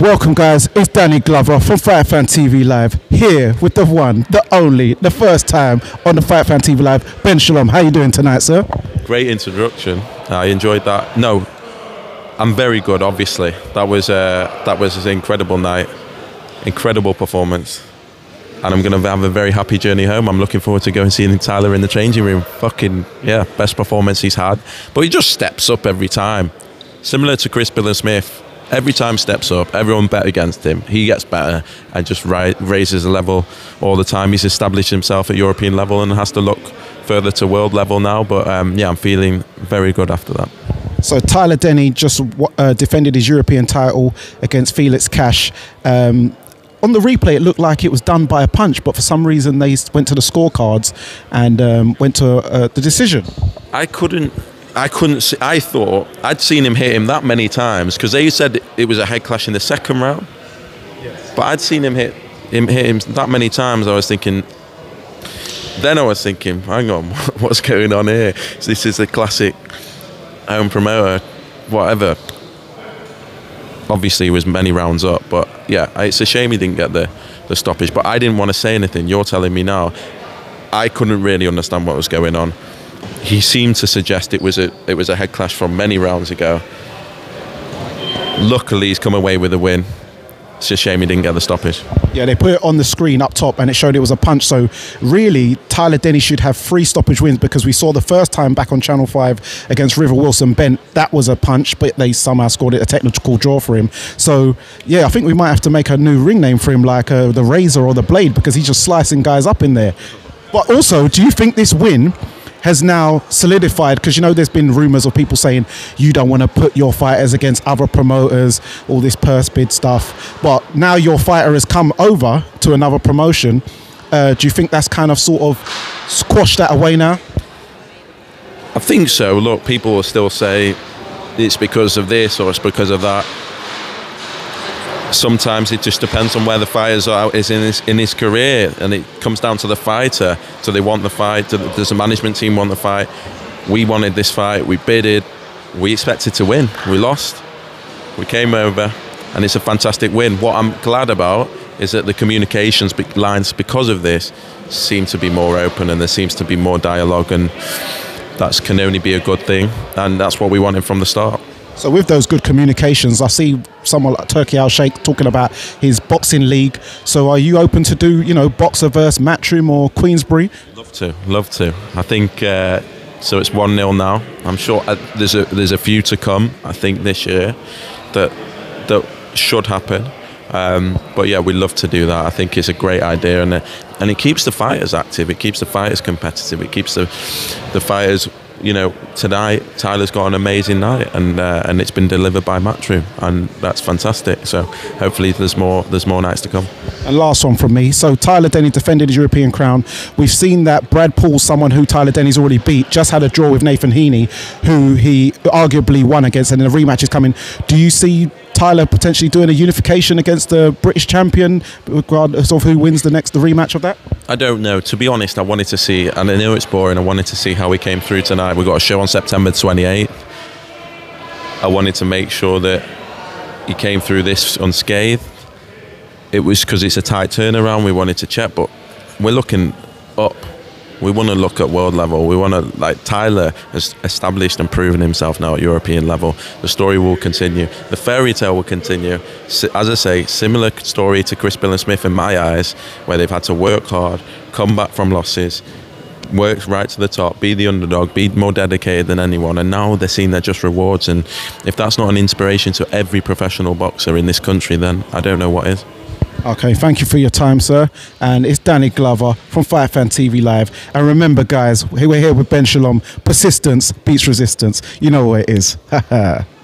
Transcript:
Welcome, guys. It's Danny Glover from Fight Fan TV Live here with the one, the only, the first time on the Fight Fan TV Live. Ben Shalom, how you doing tonight, sir? Great introduction. I enjoyed that. No, I'm very good. Obviously, that was uh, that was an incredible night, incredible performance, and I'm gonna have a very happy journey home. I'm looking forward to going and seeing Tyler in the changing room. Fucking yeah, best performance he's had. But he just steps up every time, similar to Chris Billam-Smith every time steps up, everyone bet against him. He gets better and just ri- raises the level all the time. He's established himself at European level and has to look further to world level now. But um, yeah, I'm feeling very good after that. So Tyler Denny just uh, defended his European title against Felix Cash. Um, on the replay, it looked like it was done by a punch, but for some reason they went to the scorecards and um, went to uh, the decision. I couldn't I couldn't see, I thought I'd seen him hit him that many times because they said it was a head clash in the second round. Yes. But I'd seen him hit him hit him that many times. I was thinking. Then I was thinking, hang on, what's going on here? This is a classic home promoter, whatever. Obviously, he was many rounds up, but yeah, it's a shame he didn't get the, the stoppage. But I didn't want to say anything. You're telling me now. I couldn't really understand what was going on he seemed to suggest it was a it was a head clash from many rounds ago. Luckily, he's come away with a win. It's a shame he didn't get the stoppage. Yeah, they put it on the screen up top and it showed it was a punch. So, really, Tyler Denny should have three stoppage wins because we saw the first time back on Channel 5 against River Wilson Bent, that was a punch, but they somehow scored it a technical draw for him. So, yeah, I think we might have to make a new ring name for him, like uh, the Razor or the Blade, because he's just slicing guys up in there. But also, do you think this win has now solidified because you know there's been rumors of people saying you don't want to put your fighters against other promoters, all this purse bid stuff. But now your fighter has come over to another promotion. Uh, do you think that's kind of sort of squashed that away now? I think so. Look, people will still say it's because of this or it's because of that sometimes it just depends on where the fighters are is in his in his career, and it comes down to the fighter. Do they want the fight? Does the management team want the fight? We wanted this fight. We bidded. We expected to win. We lost. We came over, and it's a fantastic win. What I'm glad about is that the communications lines, because of this, seem to be more open, and there seems to be more dialogue, and that can only be a good thing. And that's what we wanted from the start. So with those good communications, I see someone like Turki Al Sheikh talking about his boxing league. So are you open to do, you know, Boxxer versus Matchroom or Queensberry? Love to, love to. I think uh, so. It's one 0 now. I'm sure uh, there's a there's a few to come. I think this year that that should happen. Um, but yeah, we love to do that. I think it's a great idea, and it, and it keeps the fighters active. It keeps the fighters competitive. It keeps the the fighters you know, tonight Tyler's got an amazing night, and uh, and it's been delivered by Matchroom, and that's fantastic. So hopefully there's more there's more nights to come. And last one from me. So Tyler Denny defended his European crown. We've seen that Brad Pauls, someone who Tyler Denny's already beat, just had a draw with Nathan Heaney, who he arguably won against, and the rematch is coming. Do you see Tyler potentially doing a unification against the British champion, regardless of who wins the next the rematch of that? I don't know. To be honest, I wanted to see, and I know it's boring. I wanted to see how he came through tonight. We got a show on September 28th. I wanted to make sure that he came through this unscathed. It was because it's a tight turnaround. We wanted to check, but we're looking up we want to look at world level. We want to like Tyler has established and proven himself now at European level. The story will continue. The fairy tale will continue. As I say, similar story to Chris Billam-Smith in my eyes, where they've had to work hard, come back from losses, work right to the top, be the underdog, be more dedicated than anyone, and now they're seeing their just rewards. And if that's not an inspiration to every professional boxer in this country, then I don't know what is. Okay, thank you for your time, sir. And it's Danny Glover from Fight Fan TV Live. And remember, guys, we're here with Ben Shalom. Persistence beats resistance. You know what it is.